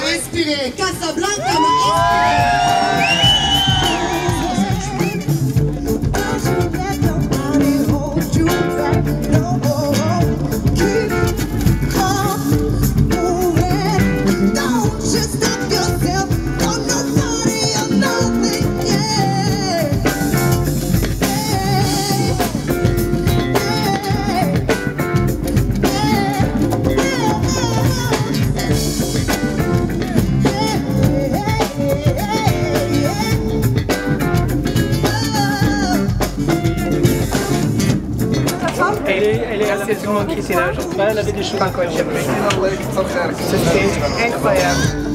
m'a inspiré, Casablanca m'a Elle est, elle est à la maison sais pas, elle avait des cheveux incroyables. C'était incroyable.